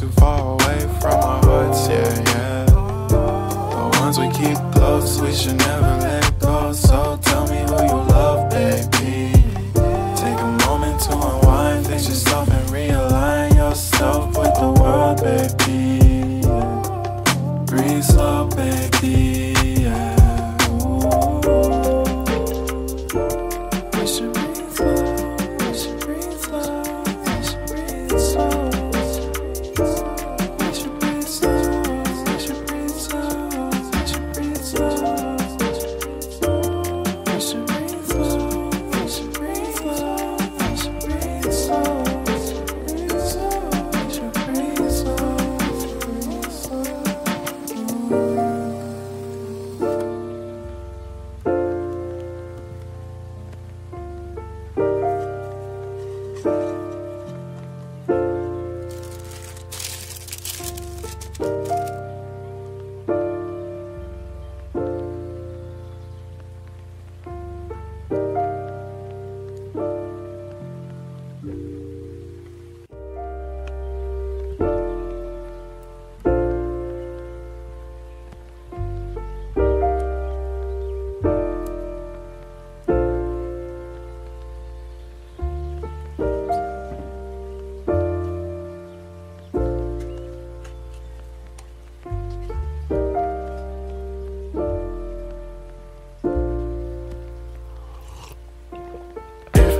too far away from our hearts, yeah, yeah. The ones we keep close, we should never let go. So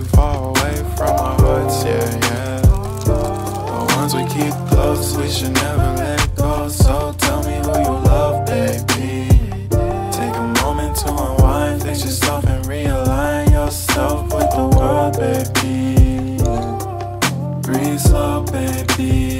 Too far away from our hearts, yeah, yeah. The ones we keep close, we should never let go. So tell me who you love, baby. Take a moment to unwind, fix yourself and realign yourself with the world, baby. Breathe slow, baby.